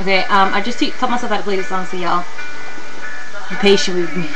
Okay, um, I just taught myself how to play this song, so y'all be patient with me.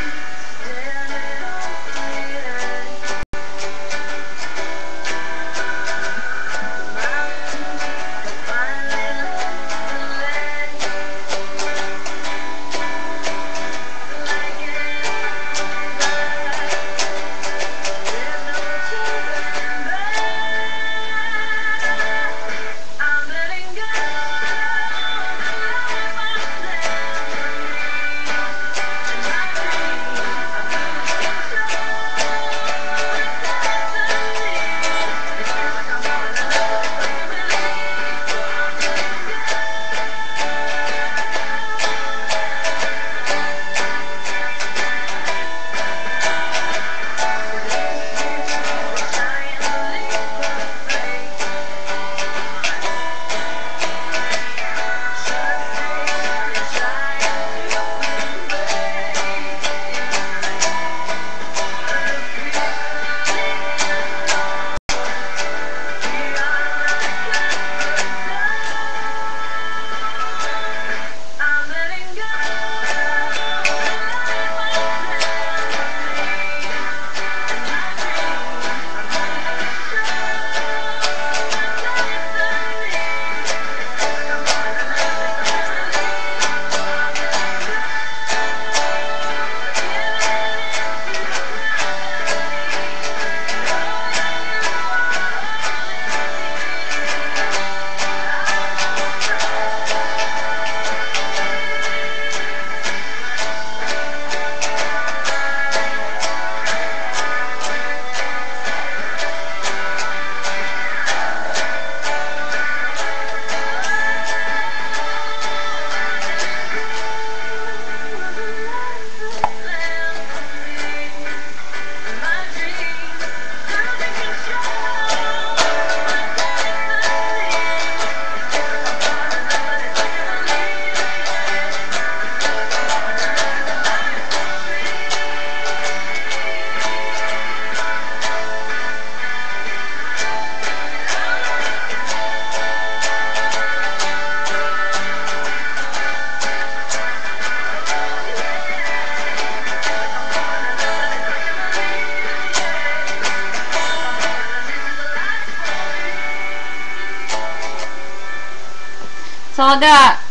so that